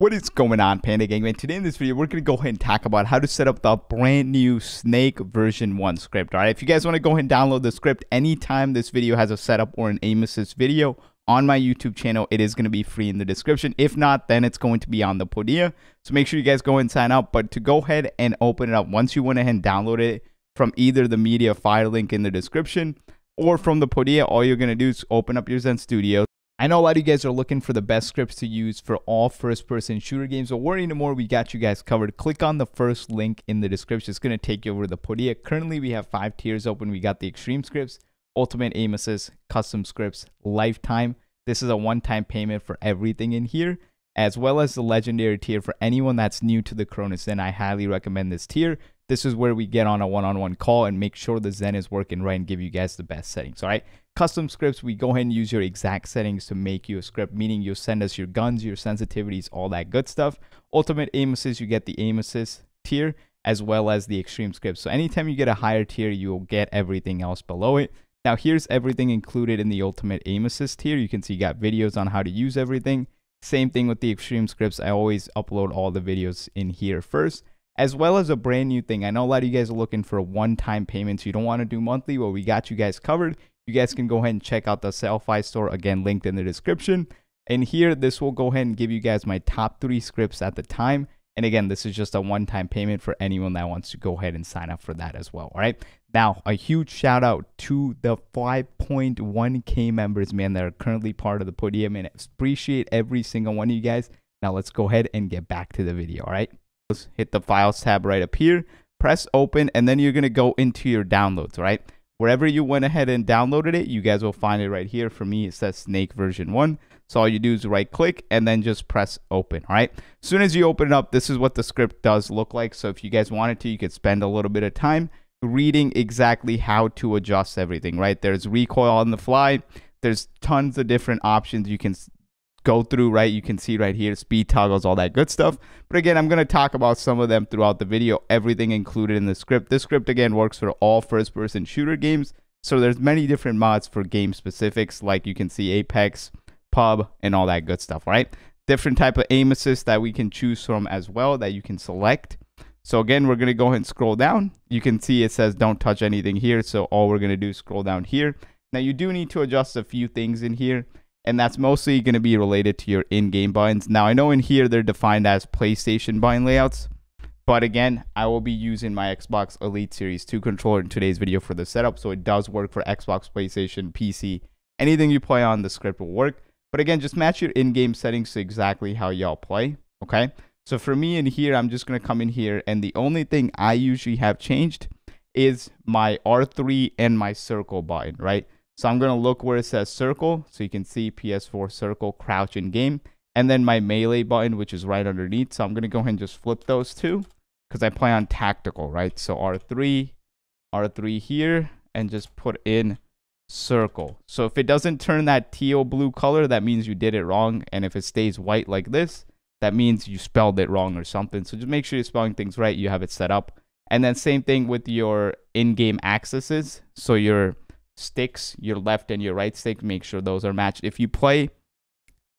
What is going on, Panda Gang? Man, today in this video, we're going to go ahead and talk about how to set up the brand new Snake version 1 script. All right, if you guys want to go ahead and download the script anytime this video has a setup or an aim assist video on my YouTube channel, it is going to be free in the description. If not, then it's going to be on the Podia. So make sure you guys go and sign up. But to go ahead and open it up, once you went ahead and download it from either the Mediafire link in the description or from the Podia, all you're going to do is open up your Zen Studio. I know a lot of you guys are looking for the best scripts to use for all first person shooter games, but worry no more, we got you guys covered. Click on the first link in the description. It's going to take you over to the Podia. Currently, we have five tiers open. We got the extreme scripts, ultimate aim assist, custom scripts, lifetime. This is a one time payment for everything in here, as well as the legendary tier for anyone that's new to the Cronus. Then I highly recommend this tier. This is where we get on a one on one call and make sure the Zen is working right and give you guys the best settings. All right custom scripts, we go ahead and use your exact settings to make you a script, meaning you'll send us your guns, your sensitivities, all that good stuff. Ultimate aim assist, you get the aim assist tier as well as the extreme script. So anytime you get a higher tier, you'll get everything else below it. Now here's everything included in the ultimate aim assist tier. You can see you got videos on how to use everything. Same thing with the extreme scripts. I always upload all the videos in here first, as well as a brand new thing. I know a lot of you guys are looking for one-time payments. You don't want to do monthly. Well, we got you guys covered you guys can go ahead and check out the Sellfy store again linked in the description. And here this will go ahead and give you guys my top three scripts at the time. And again this is just a one-time payment for anyone that wants to go ahead and sign up for that as well all right? Now a huge shout out to the 5.1k members man that are currently part of the Podia. And appreciate every single one of you guys. Now let's go ahead and get back to the video all right? Let's hit the files tab right up here. Press open and then you're going to go into your downloads right wherever you went ahead and downloaded it, you guys will find it right here. For me, it says Snake version 1. So all you do is right click and then just press open. All right. As soon as you open it up, this is what the script does look like. So if you guys wanted to, you could spend a little bit of time reading exactly how to adjust everything, right? There's recoil on the fly. There's tons of different options you can go through, right? You can see right here, speed toggles, all that good stuff. But again, I'm going to talk about some of them throughout the video, everything included in the script. This script, again, works for all first-person shooter games. So there's many different mods for game specifics, like you can see Apex, Pub, and all that good stuff, right? Different type of aim assist that we can choose from as well that you can select. So again, we're going to go ahead and scroll down. You can see it says don't touch anything here. So all we're going to do is scroll down here. Now you do need to adjust a few things in here and that's mostly going to be related to your in-game buttons. Now, I know in here they're defined as PlayStation button layouts, but again, I will be using my Xbox Elite Series 2 controller in today's video for the setup, so it does work for Xbox, PlayStation, PC. Anything you play on, the script will work. But again, just match your in-game settings to exactly how y'all play, okay? So for me in here, I'm just going to come in here, and the only thing I usually have changed is my R3 and my circle button, right? So I'm going to look where it says circle. So you can see PS4 circle, crouch in game. And then my melee button, which is right underneath. So I'm going to go ahead and just flip those two because I play on tactical, right? So R3, R3 here, and just put in circle. So if it doesn't turn that teal blue color, that means you did it wrong. And if it stays white like this, that means you spelled it wrong or something. So just make sure you're spelling things right. You have it set up. And then same thing with your in-game accesses. So your sticks, your left and your right stick, make sure those are matched. If you play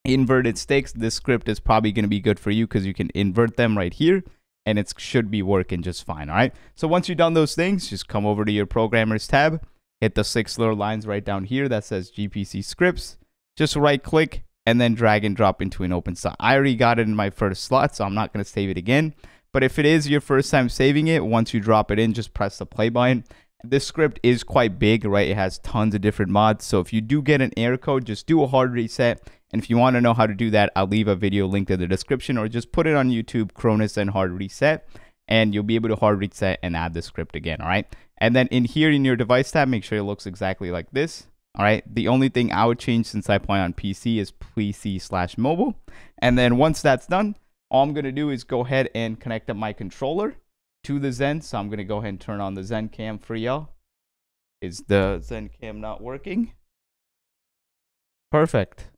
inverted sticks, this script is probably going to be good for you because you can invert them right here and it should be working just fine. All right. So once you've done those things, just come over to your programmers tab, hit the six little lines right down here that says GPC scripts. Just right click and then drag and drop into an open slot. I already got it in my first slot, so I'm not going to save it again. But if it is your first time saving it, once you drop it in, just press the play button this script is quite big, right? It has tons of different mods. So if you do get an error code, just do a hard reset. And if you want to know how to do that, I'll leave a video linked in the description or just put it on YouTube, Cronus and hard reset. And you'll be able to hard reset and add the script again, all right? And then in here in your device tab, make sure it looks exactly like this. All right. The only thing I would change since I play on PC is PC slash mobile. And then once that's done, all I'm going to do is go ahead and connect up my controller to the Zen. So I'm going to go ahead and turn on the Zen cam for y'all. Is the Zen cam not working? Perfect.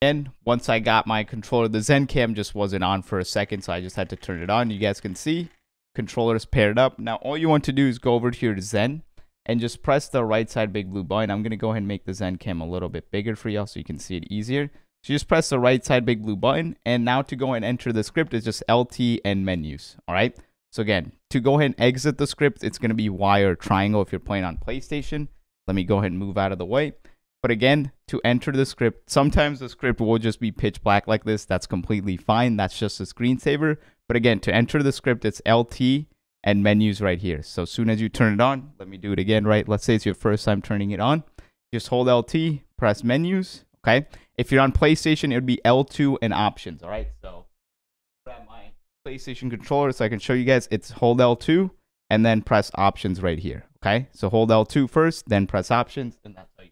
And once I got my controller, the Zen cam just wasn't on for a second, so I just had to turn it on. You guys can see controllers paired up. Now all you want to do is go over here to Zen and just press the right side big blue button. I'm going to go ahead and make the Zen cam a little bit bigger for y'all so you can see it easier. So just press the right side big blue button. And now to go and enter the script is just LT and menus. All right. So again, to go ahead and exit the script, it's going to be Y or triangle if you're playing on PlayStation. Let me go ahead and move out of the way. But again, to enter the script, sometimes the script will just be pitch black like this. That's completely fine. That's just a screensaver. But again, to enter the script, it's LT and menus right here. So as soon as you turn it on, let me do it again, right? Let's say it's your first time turning it on. Just hold LT, press menus, okay? If you're on PlayStation, it would be L2 and options, all right? So PlayStation controller so I can show you guys. It's hold L2 and then press options right here, okay? So hold L2 first, then press options, and that's how you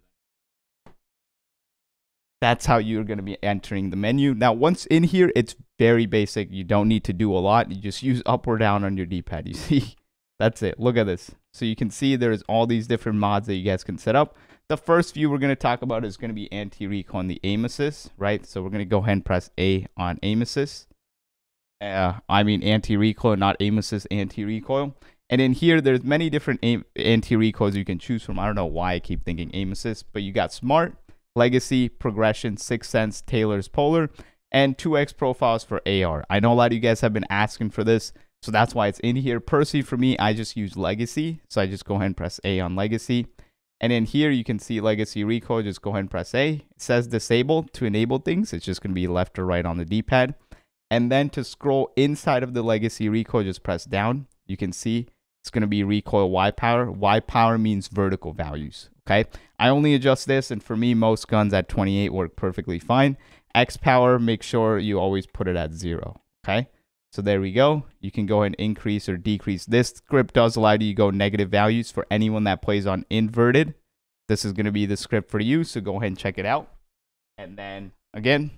that's how you're going to be entering the menu. Now, once in here, it's very basic. You don't need to do a lot. You just use up or down on your D-pad. You see, that's it. Look at this. So you can see there's all these different mods that you guys can set up. The first few we're going to talk about is going to be anti-recoil and the aim assist, right? So we're going to go ahead and press A on aim assist. Uh, I mean anti-recoil, not aim assist, anti-recoil. And in here, there's many different anti-recoils you can choose from. I don't know why I keep thinking aim assist, but you got smart, legacy, progression, sixth sense, Taylor's polar, and 2x profiles for AR. I know a lot of you guys have been asking for this, so that's why it's in here. Percy, for me, I just use legacy, so I just go ahead and press A on legacy. And in here, you can see legacy recoil. Just go ahead and press A. It says disable to enable things. It's just going to be left or right on the D-pad. And then to scroll inside of the legacy recoil, just press down. You can see it's going to be recoil Y power. Y power means vertical values. Okay. I only adjust this. And for me, most guns at 28 work perfectly fine. X power, make sure you always put it at zero. Okay. So there we go. You can go and increase or decrease. This script does allow you to go negative values for anyone that plays on inverted. This is going to be the script for you. So go ahead and check it out. And then again,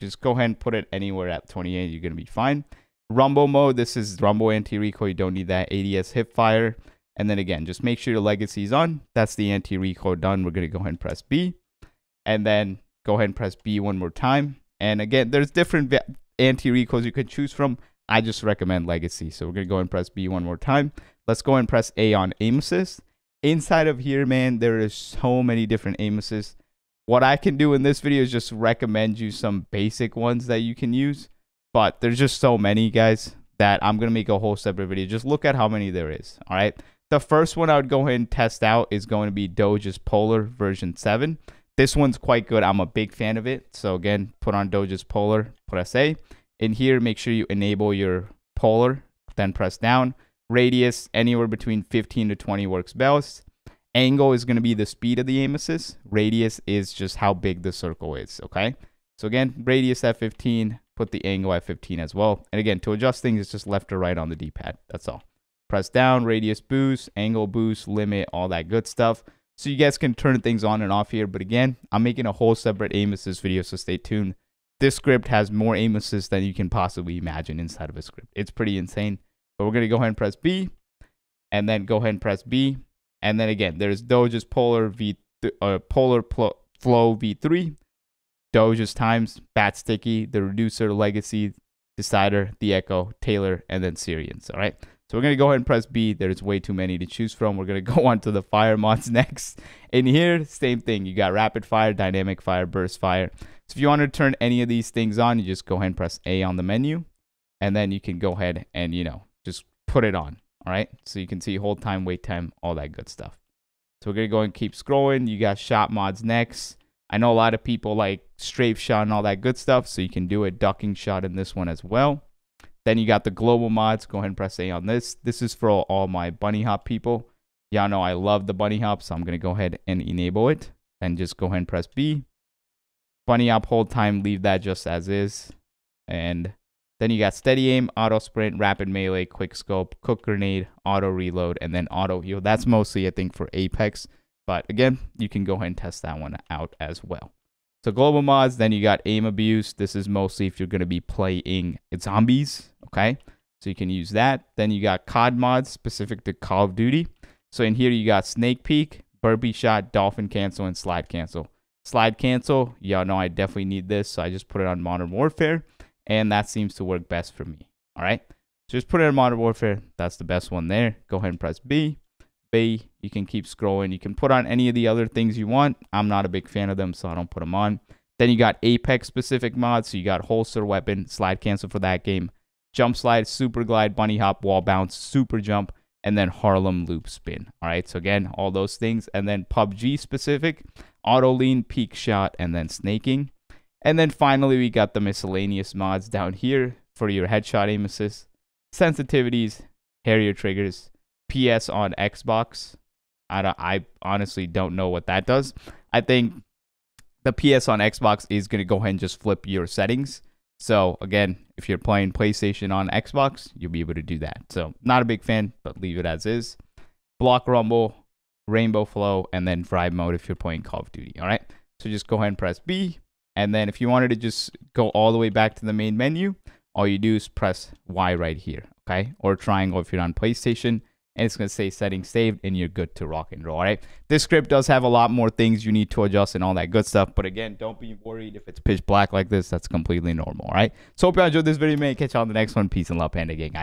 just go ahead and put it anywhere at 28. You're going to be fine. Rumble mode. This is rumble anti-recoil. You don't need that ADS hip fire. And then again, just make sure your legacy is on. That's the anti-recoil done. We're going to go ahead and press B. And then go ahead and press B one more time. And again, there's different anti-recoils you can choose from. I just recommend legacy. So we're going to go and press B one more time. Let's go and press A on aim assist. Inside of here, man, there is so many different aim assists. What I can do in this video is just recommend you some basic ones that you can use. But there's just so many, guys, that I'm going to make a whole separate video. Just look at how many there is, all right? The first one I would go ahead and test out is going to be Doge's Polar version 7. This one's quite good. I'm a big fan of it. So again, put on Doge's Polar, press A. In here, make sure you enable your Polar, then press down. Radius, anywhere between 15 to 20 works best. Angle is going to be the speed of the aim assist. Radius is just how big the circle is, okay? So again, radius at 15, put the angle at 15 as well. And again, to adjust things, it's just left or right on the D-pad. That's all press down, radius boost, angle boost, limit, all that good stuff. So you guys can turn things on and off here. But again, I'm making a whole separate aim assist video, so stay tuned. This script has more aim assist than you can possibly imagine inside of a script. It's pretty insane. But we're going to go ahead and press B, and then go ahead and press B. And then again, there's Doge's Polar V, uh, Polar Flow V3, Doge's Times, Bat Sticky, the Reducer, Legacy, Decider, the Echo, Taylor, and then Syrians. All right. So we're going to go ahead and press B. There's way too many to choose from. We're going to go on to the fire mods next. In here, same thing. You got rapid fire, dynamic fire, burst fire. So if you want to turn any of these things on, you just go ahead and press A on the menu. And then you can go ahead and, you know, just put it on. All right. So you can see hold time, wait time, all that good stuff. So we're going to go and keep scrolling. You got shot mods next. I know a lot of people like strafe shot and all that good stuff. So you can do a ducking shot in this one as well. Then you got the global mods. Go ahead and press A on this. This is for all, all my bunny hop people. Y'all know I love the bunny hop, so I'm going to go ahead and enable it. And just go ahead and press B. Bunny hop hold time, leave that just as is. And then you got steady aim, auto sprint, rapid melee, quick scope, cook grenade, auto reload, and then auto heal. That's mostly, I think, for Apex. But again, you can go ahead and test that one out as well. So global mods, then you got aim abuse. This is mostly if you're going to be playing zombies, okay? So you can use that. Then you got COD mods specific to Call of Duty. So in here you got snake peek, burpee shot, dolphin cancel, and slide cancel. Slide cancel, y'all know I definitely need this, so I just put it on Modern Warfare, and that seems to work best for me, all right? So just put it in Modern Warfare. That's the best one there. Go ahead and press B. B. You can keep scrolling. You can put on any of the other things you want. I'm not a big fan of them, so I don't put them on. Then you got Apex specific mods. So you got holster weapon, slide cancel for that game, jump slide, super glide, bunny hop, wall bounce, super jump, and then Harlem loop spin. All right. So again, all those things. And then PUBG specific, auto lean, peak shot, and then snaking. And then finally, we got the miscellaneous mods down here for your headshot aim assist, sensitivities, hair triggers, PS on Xbox. I don't, I honestly don't know what that does. I think the PS on Xbox is going to go ahead and just flip your settings. So again, if you're playing PlayStation on Xbox, you'll be able to do that. So not a big fan, but leave it as is. Block rumble, rainbow flow, and then Drive mode if you're playing Call of Duty. All right. So just go ahead and press B. And then if you wanted to just go all the way back to the main menu, all you do is press Y right here. Okay. Or triangle if you're on PlayStation and it's to say settings saved and you're good to rock and roll. All right. This script does have a lot more things you need to adjust and all that good stuff. But again, don't be worried if it's pitch black like this. That's completely normal. All right. So hope you enjoyed this video, man. Catch you on the next one. Peace and love, Panda Gang.